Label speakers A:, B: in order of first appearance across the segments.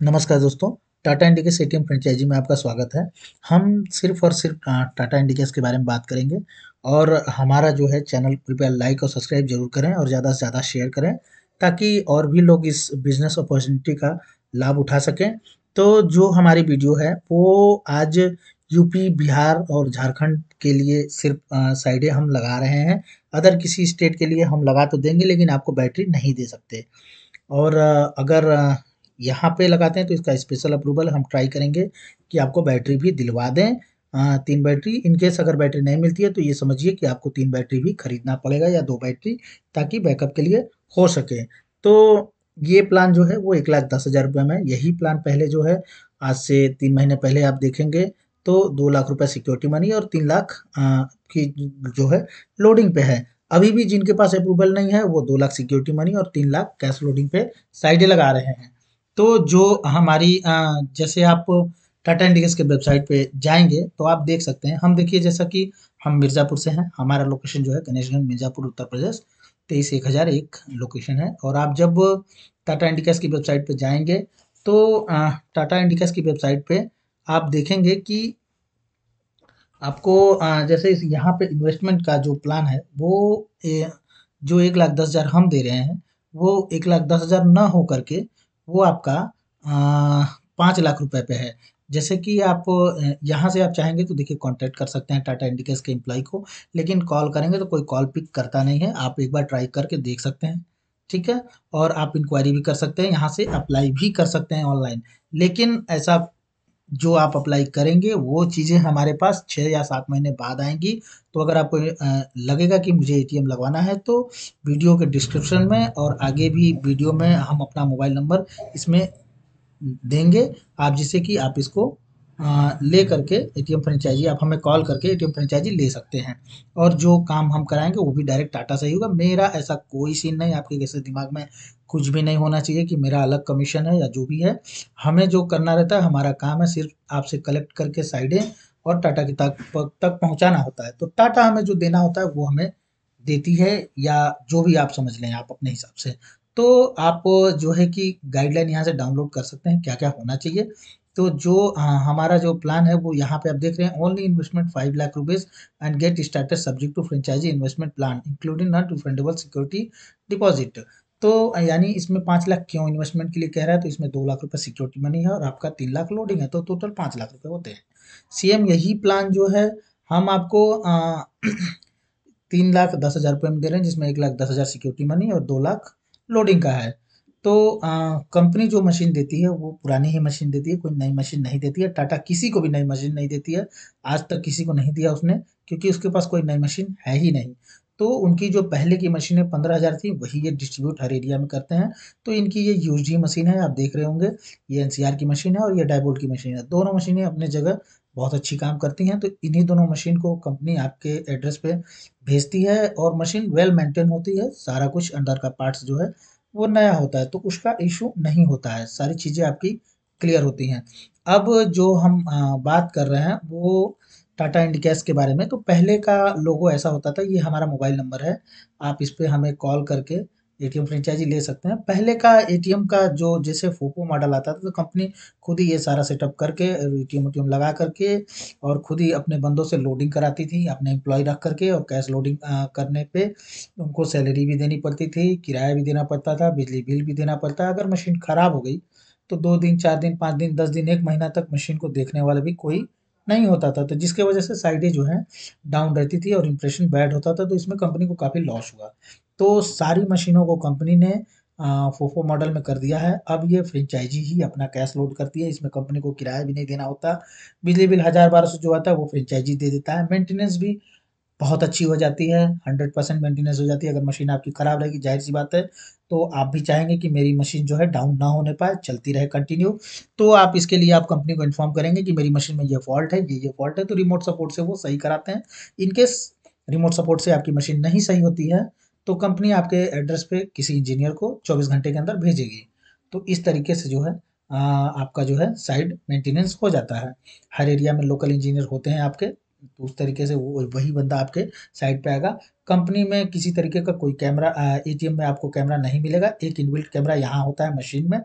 A: नमस्कार दोस्तों, Tata indices ATM franchise में आपका स्वागत है। हम सिर्फ़ और सिर्फ़ टाटा इंडिकेस के बारे में बात करेंगे और हमारा जो है चैनल, कृपया लाइक और सब्सक्राइब ज़रूर करें और ज़्यादा से ज़्यादा शेयर करें ताकि और भी लोग इस बिज़नेस अपॉर्चुनिटी का लाभ उठा सकें। तो जो हमारी वीडियो है, वो आज यूपी, बिहार और झारखंड के लिए सिर्फ़ साइडें हम लगा रहे हैं। अदर किसी स्टेट के लिए हम लगा तो देंगे, लेकिन आपको बैटरी नहीं दे सकते। और अगर यहाँ पे लगाते हैं तो इसका स्पेशल अप्रूवल हम ट्राई करेंगे कि आपको बैटरी भी दिलवा दें। आ, तीन बैटरी इनकेस अगर बैटरी नहीं मिलती है तो ये समझिए कि आपको तीन बैटरी भी खरीदना पड़ेगा या दो बैटरी ताकि बैकअप के लिए हो सके। तो ये प्लान जो है वो एक लाख दस हज़ार रुपये में यही प्लान पहले जो है आज से तीन महीने पहले आप देखेंगे तो दो लाख रुपए सिक्योरिटी मनी और तीन लाख की जो है लोडिंग पे है। अभी भी जिनके पास अप्रूवल नहीं है वो दो लाख सिक्योरिटी मनी और तीन लाख कैश लोडिंग पे साइडें लगा रहे हैं। तो जो हमारी जैसे आप टाटा इंडिकेस के वेबसाइट पे जाएँगे तो आप देख सकते हैं। हम देखिए, जैसा कि हम मिर्ज़ापुर से हैं, हमारा लोकेशन जो है गणेशगंज मिर्ज़ापुर, उत्तर प्रदेश, तेईस एक हज़ार एक लोकेशन है। और आप जब टाटा इंडिकेस की वेबसाइट पे जाएँगे तो टाटा इंडिकेस की वेबसाइट पे आप देखेंगे कि आपको जैसे इस यहाँ पे इन्वेस्टमेंट का जो प्लान है, वो जो एक लाख दस हज़ार हम दे रहे हैं, वो एक लाख दस हज़ार न हो करके वो आपका पाँच लाख रुपए पे है। जैसे कि आप, यहाँ से आप चाहेंगे तो देखिए कांटेक्ट कर सकते हैं टाटा इंडिकेस के एम्प्लॉय को, लेकिन कॉल करेंगे तो कोई कॉल पिक करता नहीं है। आप एक बार ट्राई करके देख सकते हैं, ठीक है? और आप इंक्वायरी भी कर सकते हैं, यहाँ से अप्लाई भी कर सकते हैं ऑनलाइन लेकिन ऐसा जो आप अप्लाई करेंगे, वो चीज़ें हमारे पास छः या सात महीने बाद आएँगी। तो अगर आपको लगेगा कि मुझे एटीएम लगवाना है तो वीडियो के डिस्क्रिप्शन में और आगे भी वीडियो में हम अपना मोबाइल नंबर इसमें देंगे। आप जिससे कि आप इसको ले करके एटीएम फ्रेंचाइजी आप हमें कॉल करके एटीएम फ्रेंचाइजी ले सकते हैं। और जो काम हम कराएँगे, वो भी डायरेक्ट टाटा से ही होगा। मेरा ऐसा कोई सीन नहीं, आपके जैसे दिमाग में कुछ भी नहीं होना चाहिए कि मेरा अलग कमीशन है या जो भी है। हमें जो करना रहता है, हमारा काम है सिर्फ़ आपसे कलेक्ट करके साइडें और टाटा की तक तक पहुंचाना होता है। तो टाटा हमें जो देना होता है, वो हमें देती है या जो भी आप समझ लें आप अपने हिसाब से। तो आप जो है कि गाइडलाइन यहाँ से डाउनलोड कर सकते हैं क्या क्या होना चाहिए। तो जो हमारा जो प्लान है, वो यहाँ पे आप देख रहे हैं only investment five lakh rupees and get started subject to franchise investment plan including not refundable security deposit तो यानी इसमें पाँच लाख क्यों इन्वेस्टमेंट के लिए कह रहा है? तो इसमें दो लाख रुपए सिक्योरिटी मनी है और आपका तीन लाख लोडिंग है तो टोटल पाँच लाख रुपए होते हैं। सीएम यही प्लान जो है हम आपको आ, तीन लाख दस हज़ार रुपये में दे रहे हैं जिसमें एक लाख दस हज़ार सिक्योरिटी मनी और दो लाख लोडिंग का है। तो कंपनी जो मशीन देती है वो पुरानी ही मशीन देती है कोई नई मशीन नहीं देती है। टाटा किसी को भी नई मशीन नहीं देती है। आज तक किसी को नहीं दिया उसने क्योंकि उसके पास कोई नई मशीन है ही नहीं। तो उनकी जो पहले की मशीनें पंद्रह हज़ार थी, वही ये डिस्ट्रीब्यूट हर एरिया में करते हैं। तो इनकी ये यूज़ मशीन है, आप देख रहे होंगे, ये एनसीआर की मशीन है और ये डायबोल्ट की मशीन है। दोनों मशीनें अपने जगह बहुत अच्छी काम करती हैं तो इन्हीं दोनों मशीन को कंपनी आपके एड्रेस पे भेजती है और मशीन वेल मेंटेन होती है। सारा कुछ अंदर का पार्ट्स जो है, वो नया होता है तो उसका इशू नहीं होता है। सारी चीज़ें आपकी क्लियर होती हैं। अब जो हम बात कर रहे हैं, वो टाटा इंडिकैश के बारे में। तो पहले का लोगो ऐसा होता था, ये हमारा मोबाइल नंबर है। आप इस पर हमें कॉल करके एटीएम फ्रेंचाइजी ले सकते हैं। पहले का एटीएम का जो जैसे फोपो मॉडल आता था तो कंपनी खुद ही ये सारा सेटअप करके, एटीएम उटीएम लगा करके और खुद ही अपने बंदों से लोडिंग कराती थी, अपने एम्प्लॉय रख करके और कैश लोडिंग करने पे उनको सैलरी भी देनी पड़ती थी, किराया भी देना पड़ता था, बिजली बिल भी देना पड़ता अगर मशीन ख़राब हो गई तो दो दिन, चार दिन, पाँच दिन, दस दिन, एक महीना तक मशीन को देखने वाला भी कोई नहीं होता था तो जिसके वजह से साइडें जो है डाउन रहती थी और इंप्रेशन बैड होता था तो इसमें कंपनी को काफ़ी लॉस हुआ। तो सारी मशीनों को कंपनी ने फोफो मॉडल में कर दिया है। अब ये फ्रेंचाइजी ही अपना कैश लोड करती है, इसमें कंपनी को किराया भी नहीं देना होता। बिजली बिल हज़ार बारह सौ जो आता है, वो फ्रेंचाइजी दे देता है। मेंटेनेंस भी बहुत अच्छी हो जाती है हंड्रेड परसेंट मेंटेनेंस हो जाती है। अगर मशीन आपकी ख़राब रहेगी, ज़ाहिर सी बात है तो आप भी चाहेंगे कि मेरी मशीन जो है डाउन ना होने पाए, चलती रहे कंटिन्यू तो आप इसके लिए आप कंपनी को इन्फॉर्म करेंगे कि मेरी मशीन में ये फॉल्ट है, ये ये फॉल्ट है तो रिमोट सपोर्ट से वो सही कराते हैं। इनकेस रिमोट सपोर्ट से आपकी मशीन नहीं सही होती है तो कंपनी आपके एड्रेस पे किसी इंजीनियर को 24 घंटे के अंदर भेजेगी। तो इस तरीके से जो है आपका जो है साइड मेंटेनेंस हो जाता है। हर एरिया में लोकल इंजीनियर होते हैं आपके। तो उस तरीके से वो वही बंदा आपके साइट पे आएगा। कंपनी में किसी तरीके का कोई कैमरा एटीएम में आपको कैमरा नहीं मिलेगा। एक इनबिल्ट कैमरा यहाँ होता है मशीन में।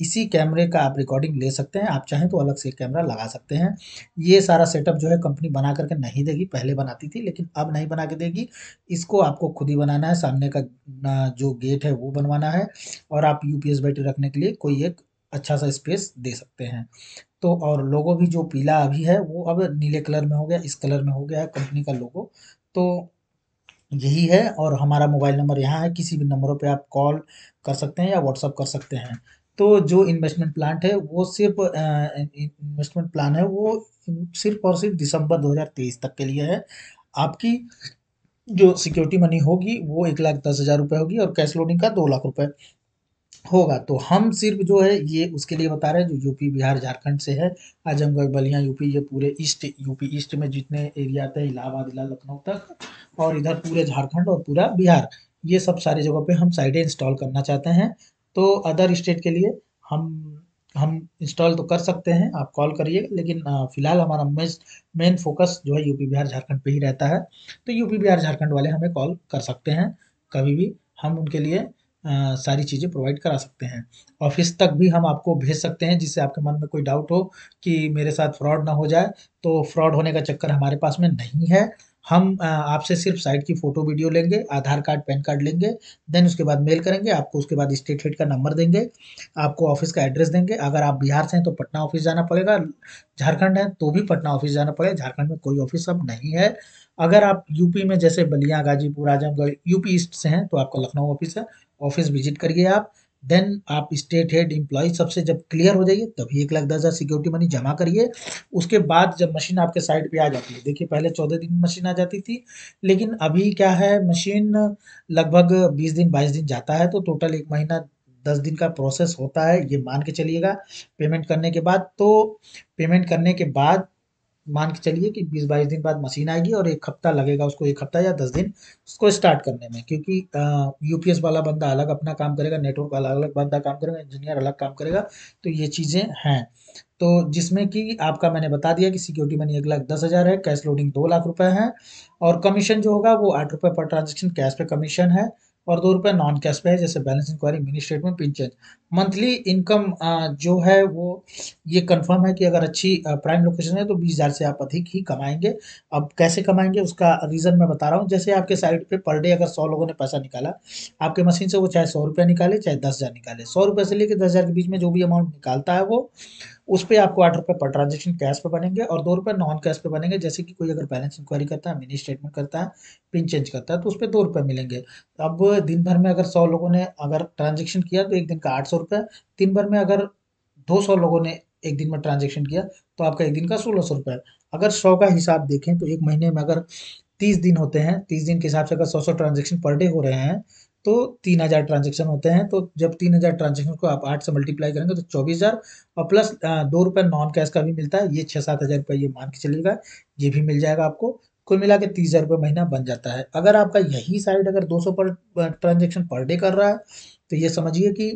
A: इसी कैमरे का आप रिकॉर्डिंग ले सकते हैं। आप चाहें तो अलग से कैमरा लगा सकते हैं। ये सारा सेटअप जो है कंपनी बना करके नहीं देगी। पहले बनाती थी, लेकिन अब नहीं बना के देगी। इसको आपको खुद ही बनाना है। सामने का जो गेट है वो बनवाना है। और आप यूपीएस बैटरी रखने के लिए कोई एक अच्छा सा स्पेस दे सकते हैं। तो और लोगो भी जो पीला अभी है, वो अब नीले कलर में हो गया, इस कलर में हो गया है कंपनी का लोगो तो यही है और हमारा मोबाइल नंबर यहाँ है, किसी भी नंबरों पे आप कॉल कर सकते हैं या व्हाट्सअप कर सकते हैं। तो जो इन्वेस्टमेंट प्लान है, वो सिर्फ़ इन्वेस्टमेंट प्लान है, वो सिर्फ़ और सिर्फ़ दिसंबर 2023 तक के लिए है। आपकी जो सिक्योरिटी मनी होगी, वो एक लाख दस हज़ार रुपये होगी और कैश लोडिंग का दो लाख रुपए। होगा। तो हम सिर्फ़ जो है ये उसके लिए बता रहे हैं, जो यूपी, बिहार, झारखंड से है, आजमगढ़, बलिया, यूपी, ये पूरे ईस्ट, यूपी ईस्ट में जितने एरिया आते हैं इलाहाबाद इला लखनऊ तक, और इधर पूरे झारखंड और पूरा बिहार, ये सब सारी जगहों पे हम साइडें इंस्टॉल करना चाहते हैं। तो अदर स्टेट के लिए हम हम इंस्टॉल तो कर सकते हैं, आप कॉल करिए, लेकिन फ़िलहाल हमारा मेन फोकस जो है यूपी, बिहार, झारखंड पे ही रहता है। तो यूपी, बिहार, झारखंड वाले हमें कॉल कर सकते हैं, कभी भी हम उनके लिए सारी चीज़ें प्रोवाइड करा सकते हैं। ऑफ़िस तक भी हम आपको भेज सकते हैं, जिससे आपके मन में कोई डाउट हो कि मेरे साथ फ्रॉड ना हो जाए तो फ्रॉड होने का चक्कर हमारे पास में नहीं है। हम आपसे सिर्फ़ साइट की फ़ोटो, वीडियो लेंगे, आधार कार्ड, पैन कार्ड लेंगे, देन उसके बाद मेल करेंगे, आपको उसके बाद स्टेट हेड का नंबर देंगे, आपको ऑफ़िस का एड्रेस देंगे। अगर आप बिहार से हैं तो पटना ऑफ़िस जाना पड़ेगा, झारखंड है तो भी पटना ऑफ़िस जाना पड़ेगा, झारखंड में कोई ऑफ़िस अब नहीं है। अगर आप यूपी में जैसे बलिया, गाजीपुर, आजमगढ़, यूपी ईस्ट से हैं तो आपका लखनऊ ऑफ़िस है, ऑफ़िस विज़िट करिए आप। देन आप स्टेट हेड एम्प्लॉय सबसे जब क्लियर हो जाइए, तभी एक लाख दस हज़ार सिक्योरिटी मनी जमा करिए। उसके बाद जब मशीन आपके साइड पे आ जाती है। देखिए, पहले चौदह दिन में मशीन आ जाती थी, लेकिन अभी क्या है मशीन लगभग बीस दिन, बाईस दिन जाता है तो टोटल एक महीना, दस दिन का प्रोसेस होता है। ये मान के चलिएगा पेमेंट करने के बाद तो पेमेंट करने के बाद मान के चलिए कि बीस बाईस दिन बाद मशीन आएगी और एक हफ़्ता लगेगा उसको, एक हफ़्ता या दस दिन उसको स्टार्ट करने में। क्योंकि यूपीएस वाला बंदा अलग अपना काम करेगा नेटवर्क वाला अलग बंदा काम करेगा इंजीनियर अलग काम करेगा तो ये चीज़ें हैं। तो जिसमें कि आपका मैंने बता दिया कि सिक्योरिटी मनी एक लाख दस हज़ार है कैश लोडिंग दो लाख रुपए है, और कमीशन जो होगा वो आठ रुपये पर ट्रांजेक्शन कैश पे कमीशन है। और दो रुपये नॉन कैश पे है, जैसे balance inquiry mini statement pin change monthly income जो है वो, ये कंफर्म है कि अगर अच्छी प्राइम लोकेशन है तो बीस हज़ार से आप अधिक ही कमाएँगे। अब कैसे कमाएँगे, उसका रीज़न मैं बता रहा हूँ। जैसे आपके साइट पे पर डे अगर सौ लोगों ने पैसा निकाला, आपके मशीन से वो चाहे सौ रुपया निकाले, चाहे दस हज़ार निकाले। सौ रुपये से लेकर दस हज़ार के बीच में जो भी अमाउंट निकालता है वो उस पर आपको आठ रुपये पर ट्रांजेक्शन कैश पे बनेंगे और दो रुपये नॉन कैश पे बनेंगे। जैसे कि कोई अगर बैलेंस इंक्वायरी करता है मिनी स्टेटमेंट करता है पिन चेंज करता है तो उस पर दो रुपये मिलेंगे। अब दिन भर में अगर सौ लोगों ने अगर ट्रांजेक्शन किया तो एक दिन का आठ सौ रुपये दिन भर में अगर दो सौ लोगों ने एक दिन में ट्रांजेक्शन किया तो आपका एक दिन का सोलह सौ रुपये अगर सौ का हिसाब देखें तो एक महीने में अगर तीस दिन होते हैं, तीस दिन के हिसाब से अगर सौ सौ ट्रांजेक्शन पर डे हो रहे हैं तो तीन हज़ार ट्रांजेक्शन होते हैं तो जब तीन हज़ार ट्रांजेक्शन को आप आठ से मल्टीप्लाई करेंगे तो चौबीस हज़ार, और प्लस दो रुपये नॉन कैश का भी मिलता है, ये छः सात हज़ार रुपये ये मान के चलेगा, ये भी मिल जाएगा आपको, कुल मिला के तीस हज़ार रुपये महीना बन जाता है। अगर आपका यही साइड अगर दो सौ पर ट्रांजेक्शन पर डे कर रहा है तो ये समझिए कि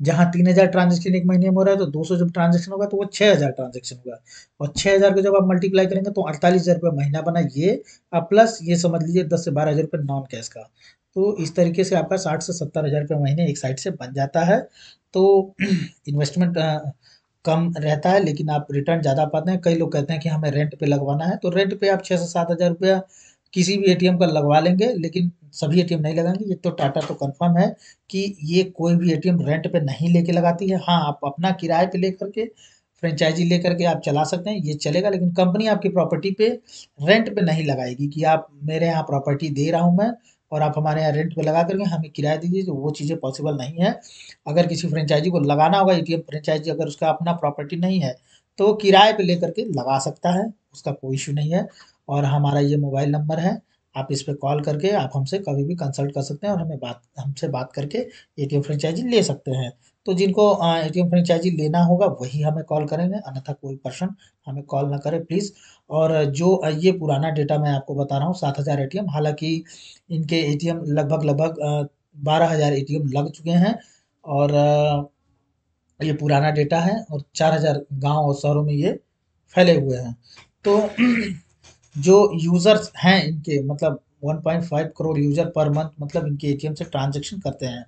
A: जहाँ तीन हज़ार ट्रांजेक्शन एक महीने में हो रहा है तो दो सौ जब ट्रांजेक्शन होगा तो वो छः हज़ार ट्रांजेक्शन होगा। और छः हज़ार को जब आप मल्टीप्लाई करेंगे तो अड़तालीस हज़ार रुपये महीना बना, ये अब प्लस ये समझ लीजिए दस से बारह हज़ार रुपये नॉन कैश का। तो इस तरीके से आपका साठ से सत्तर हज़ार रुपये महीने एक साइड से बन जाता है। तो इन्वेस्टमेंट कम रहता है, लेकिन आप रिटर्न ज़्यादा पाते हैं। कई लोग कहते हैं कि हमें रेंट पे लगवाना है तो रेंट पे आप छः से सात हज़ार रुपया किसी भी एटीएम का लगवा लेंगे, लेकिन सभी एटीएम नहीं लगाएँगे। ये तो टाटा तो कंफर्म है कि ये कोई भी एटीएम रेंट पे नहीं लेके लगाती है। हाँ आप अपना किराए पे लेकर के फ्रेंचाइजी लेकर के आप चला सकते हैं, ये चलेगा, लेकिन कंपनी आपकी प्रॉपर्टी पे रेंट पे नहीं लगाएगी कि आप मेरे यहाँ प्रॉपर्टी दे रहा हूँ मैं और आप हमारे यहाँ रेंट पे लगा करके हमें किराया दीजिए तो वो चीज़ें पॉसिबल नहीं है। अगर किसी फ्रेंचाइजी को लगाना होगा एटीएम फ्रेंचाइजी अगर उसका अपना प्रॉपर्टी नहीं है तो किराए पे लेकर के लगा सकता है, उसका कोई इशू नहीं है। और हमारा ये मोबाइल नंबर है, आप इस पर कॉल करके आप हमसे कभी भी कंसल्ट कर सकते हैं और हमें बात, हमसे बात करके ए टी एटीएम फ्रेंचाइजी ले सकते हैं। तो जिनको ए टी एटीएम फ्रेंचाइजी लेना होगा, वही हमें कॉल करेंगे, अन्यथा कोई पर्सन हमें कॉल ना करे प्लीज़ और जो ये पुराना डेटा मैं आपको बता रहा हूँ, सात हज़ार ए हालाँकि इनके ए टी एम लगभग लगभग बारह हज़ार ए टी एम लग चुके हैं और ये पुराना डेटा है और चार हज़ार गाँव और शहरों में ये फैले हुए हैं। तो जो यूज़र्स हैं इनके मतलब 1.5 करोड़ यूज़र पर मंथ मतलब इनके एटीएम से ट्रांजेक्शन करते हैं।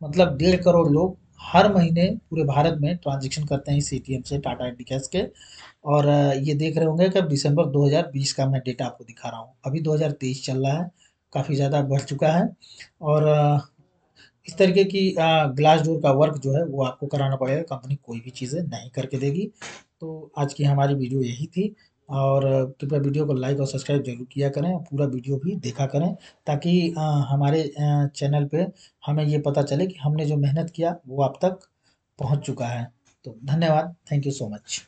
A: मतलब डेढ़ करोड़ लोग हर महीने पूरे भारत में ट्रांजेक्शन करते हैं इस एटीएम से टाटा इंडिकैश के और ये देख रहे होंगे कि अब दिसंबर 2020 का मैं डेटा आपको दिखा रहा हूँ। अभी 2023 चल रहा है, काफ़ी ज़्यादा बढ़ चुका है और इस तरीके की ग्लास डोर का वर्क जो है वो आपको कराना पड़ेगा, कंपनी कोई भी चीज़ें नहीं करके देगी। तो आज की हमारी वीडियो यही थी और कृपया वीडियो को लाइक और सब्सक्राइब ज़रूर किया करें, पूरा वीडियो भी देखा करें ताकि हमारे चैनल पे हमें ये पता चले कि हमने जो मेहनत किया वो आप तक पहुँच चुका है। तो धन्यवाद, थैंक यू सो मच।